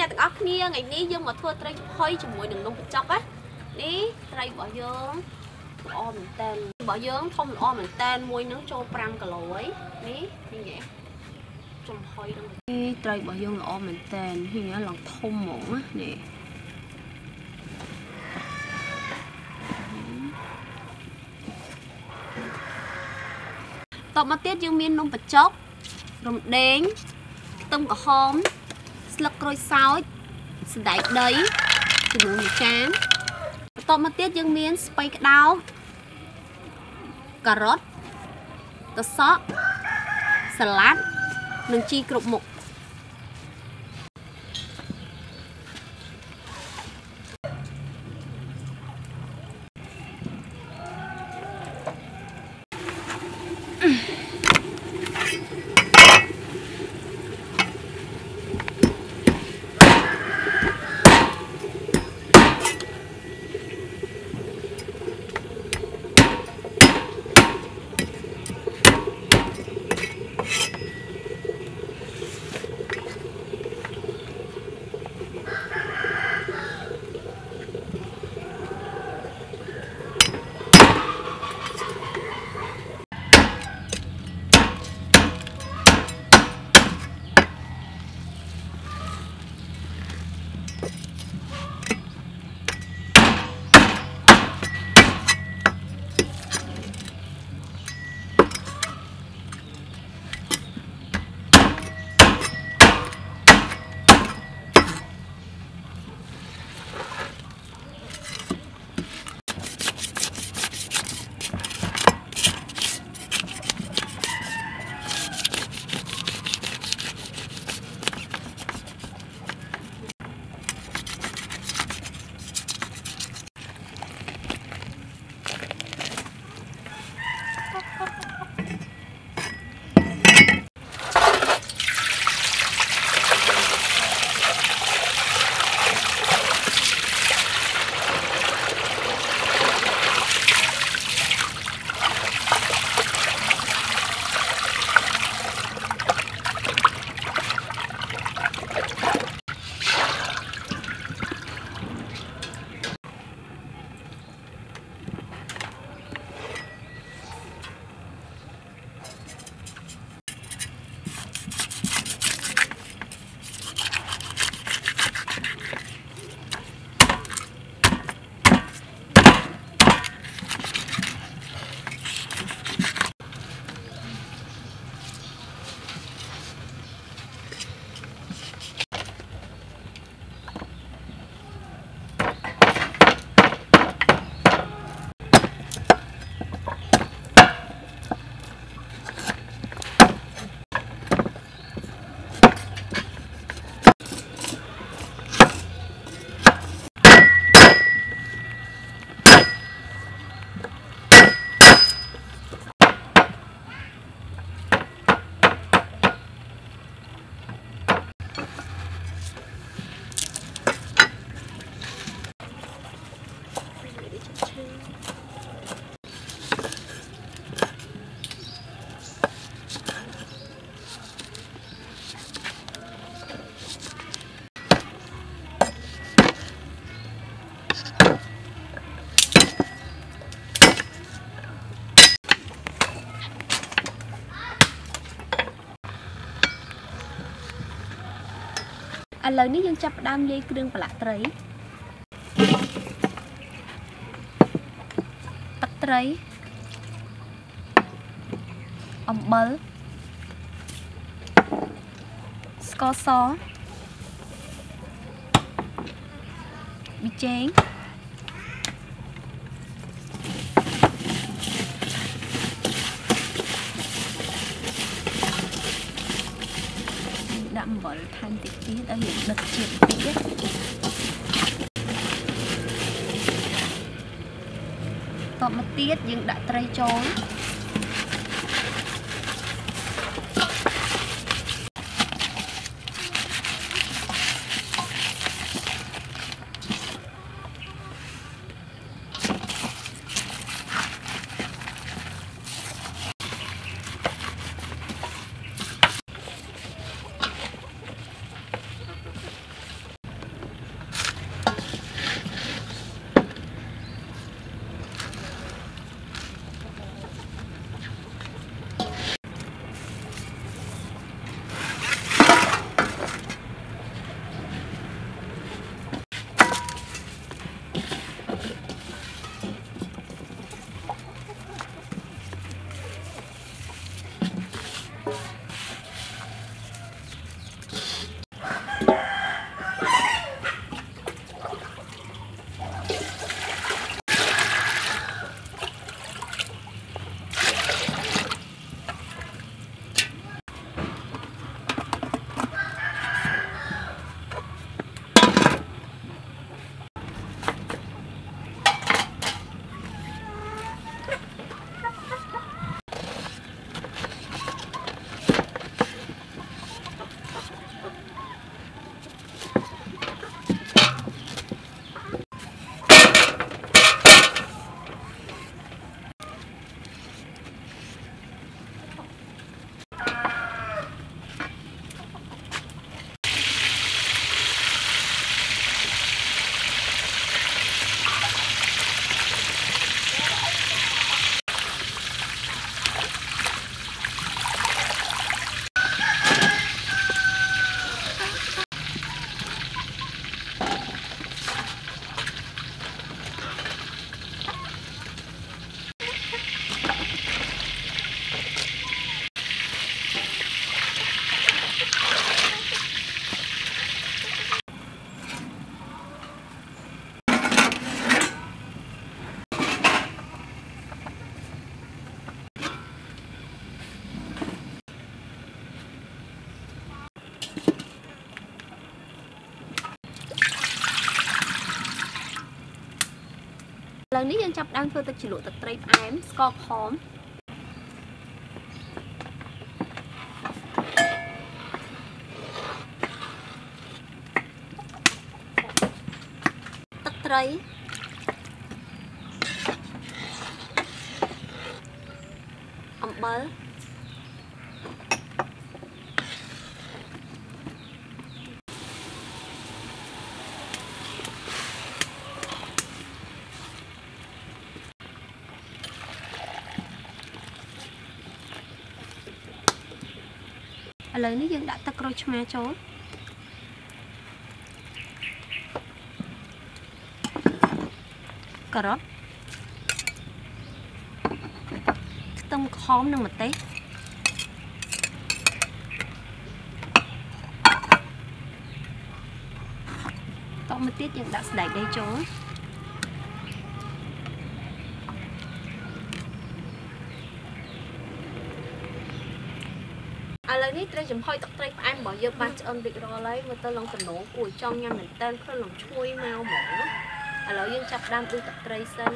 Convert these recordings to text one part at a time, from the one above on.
សួស្តីអ្នកទាំងអស់គ្នាថ្ងៃនេះយើងមកធ្វើត្រីចំហុយជាមួយនឹងនំបញ្ចុកណានេះត្រីរបស់យើងល្អមែនតើរបស់យើងធំល្អមែនតើមួយនឹងចូល5គីឡូហើយនេះនេះចំហុយនឹងនេះត្រីរបស់យើងល្អមែនតើនេះឡើងធំហ្មងណានេះតបមកទៀតយើងមាននំបញ្ចុករំដេងខ្ទឹមក្រហម ស្លឹកក្រូចសើចសណ្តែកដីចំនួនមួយចានបន្តមកទៀតយើងមានស្ពៃក្តោបការ៉ុតត្រសក់សាឡាត់និងជីគ្រប់មុខ ឥឡូវនេះយើងចាប់ផ្ដើមលាយគ្រឿងប្រឡាក់ត្រីទឹកត្រីអំបិលស្ករសប៊ីចេងដាក់អំបិលថែមតិច ទៀតឲ្យយើងដឹកជាតិបន្តិចតបមកទៀតយើងដាក់ត្រីចូល វនេះយើងចាប់ដើមធ្វើទឹកជ្រលក់ទឹកត្រីផ្អែមស្ករខំទឹកត្រីអំបិល ឥឡូវនេះយើងដាក់ទឹកក្រូចឆ្មាចូលការ៉ុតខ្ទឹមខំនិងម្ទេសតមកទៀតយើងដាក់ស្ដែកដីចូល ឥឡូវនេះត្រីចំហុយទឹកត្រីផ្អែមរបស់យើងបានឆ្អិនរួចរាល់ហើយមើលទៅឡងតំណងគួរចង់ញ៉ាំមែនតើខ្លួនឡងឈ្ងុយមកហ្មងឥឡូវយើងចាប់ដើមដួសទឹកត្រីសិន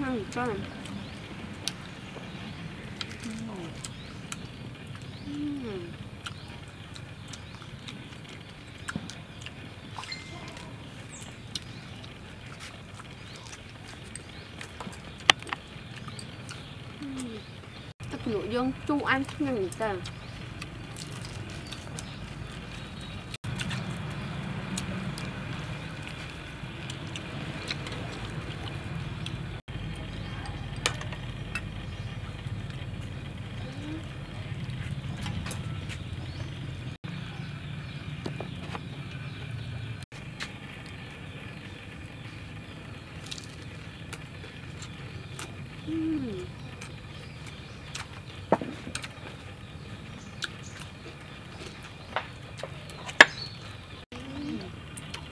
អឺ ហ្នឹងចាអឺទឹកជ្រក់យើងជូរអែមឆ្ងាញ់មែនតើ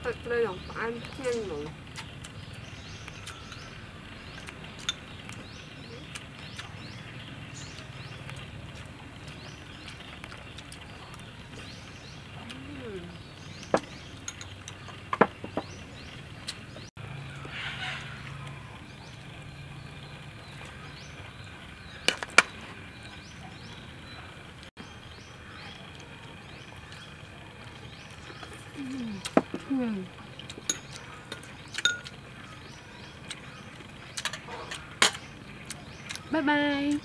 ទឹកត្រីយ៉ាងផ្អែមឆ្ងាញ់ហ្មង Bye bye.